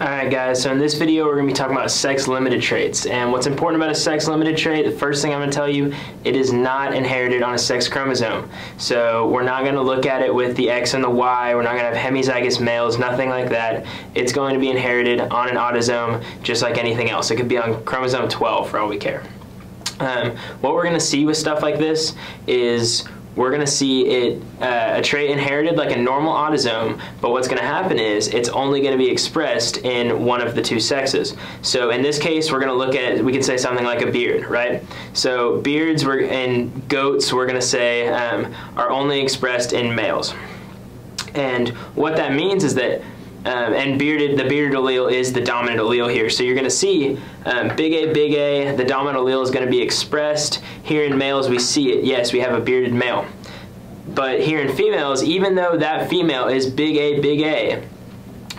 Alright guys, so in this video we're going to be talking about sex-limited traits. And what's important about a sex-limited trait, the first thing I'm going to tell you, it is not inherited on a sex chromosome. So we're not going to look at it with the X and the Y, we're not going to have hemizygous males, nothing like that. It's going to be inherited on an autosome just like anything else. It could be on chromosome 12 for all we care. Um, what we're going to see with stuff like this is we're going to see it uh, a trait inherited like a normal autosome, but what's going to happen is it's only going to be expressed in one of the two sexes. So in this case, we're going to look at we can say something like a beard, right? So beards we're, and goats we're going to say um, are only expressed in males. And what that means is that um, and bearded, the bearded allele is the dominant allele here. So you're going to see um, big A, big A, the dominant allele is going to be expressed. Here in males, we see it. Yes, we have a bearded male. But here in females, even though that female is big A, big A,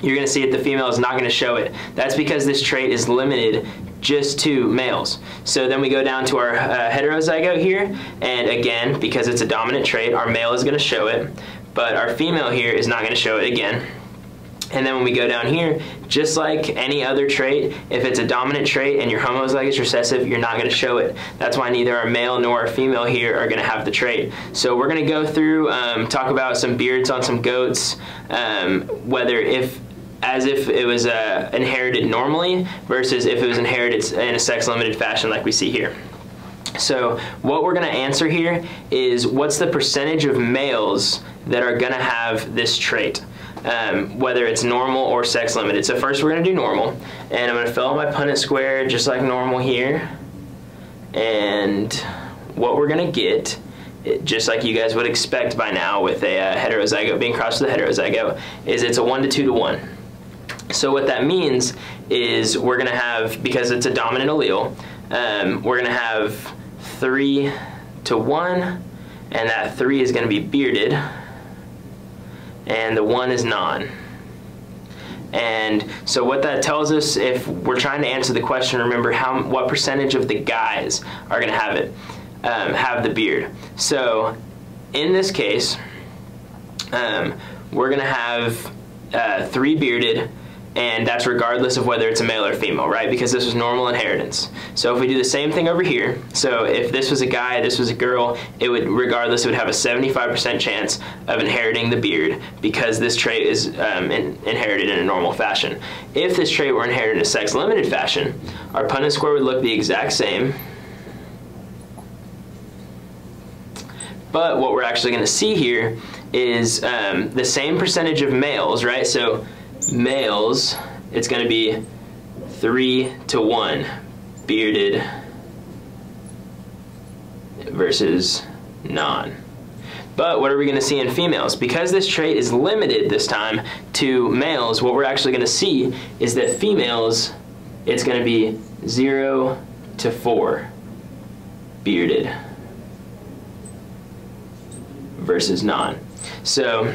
you're going to see that the female is not going to show it. That's because this trait is limited just to males. So then we go down to our uh, heterozygote here, and again, because it's a dominant trait, our male is going to show it, but our female here is not going to show it again. And then when we go down here, just like any other trait, if it's a dominant trait and you're homozygous recessive, you're not going to show it. That's why neither our male nor our female here are going to have the trait. So we're going to go through, um, talk about some beards on some goats, um, whether if as if it was uh, inherited normally versus if it was inherited in a sex-limited fashion like we see here. So what we're going to answer here is what's the percentage of males that are going to have this trait um, whether it's normal or sex limited. So first we're going to do normal, and I'm to fill out my Punnett square just like normal here. And what we're going to get, just like you guys would expect by now with a uh, heterozygote being crossed with a heterozygote, is it's a 1 to 2 to 1. So what that means is we're going to have, because it's a dominant allele, um, we're going to have 3 to 1, and that 3 is going to be bearded and the one is non. And so what that tells us, if we're trying to answer the question, remember how what percentage of the guys are going to have it, um, have the beard. So in this case, um, we're going to have uh, three bearded and that's regardless of whether it's a male or female, right? Because this was normal inheritance. So if we do the same thing over here, so if this was a guy, this was a girl, it would, regardless, it would have a 75% chance of inheriting the beard because this trait is um, in, inherited in a normal fashion. If this trait were inherited in a sex-limited fashion, our Punnett square would look the exact same, But what we're actually going to see here is um, the same percentage of males, right? So males, it's going to be 3 to 1 bearded versus non. But what are we going to see in females? Because this trait is limited this time to males, what we're actually going to see is that females, it's going to be 0 to 4 bearded versus non. So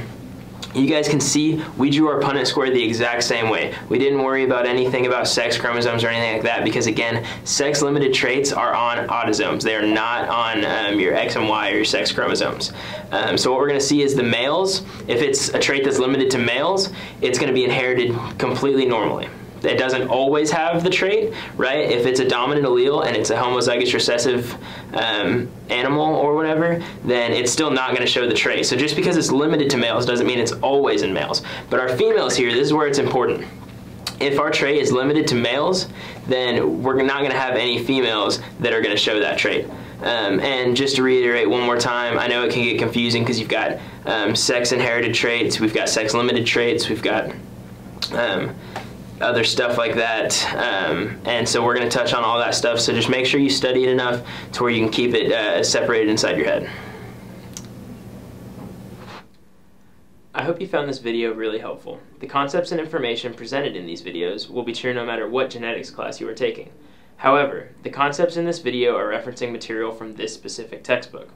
you guys can see we drew our Punnett square the exact same way. We didn't worry about anything about sex chromosomes or anything like that because again, sex limited traits are on autosomes. They are not on um, your X and Y or your sex chromosomes. Um, so what we're going to see is the males, if it's a trait that's limited to males, it's going to be inherited completely normally it doesn't always have the trait, right? If it's a dominant allele and it's a homozygous recessive um, animal or whatever, then it's still not going to show the trait. So just because it's limited to males doesn't mean it's always in males. But our females here, this is where it's important. If our trait is limited to males, then we're not going to have any females that are going to show that trait. Um, and just to reiterate one more time, I know it can get confusing because you've got um, sex inherited traits, we've got sex limited traits, we've got um, other stuff like that. Um, and so we're going to touch on all that stuff. So just make sure you study it enough to where you can keep it uh, separated inside your head. I hope you found this video really helpful. The concepts and information presented in these videos will be true no matter what genetics class you are taking. However, the concepts in this video are referencing material from this specific textbook.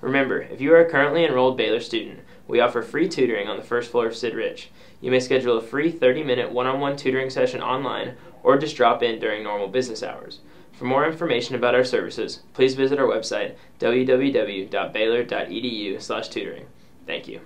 Remember, if you are a currently enrolled Baylor student, we offer free tutoring on the first floor of Sid Rich. You may schedule a free 30-minute one-on-one tutoring session online or just drop in during normal business hours. For more information about our services, please visit our website www.baylor.edu/tutoring. Thank you.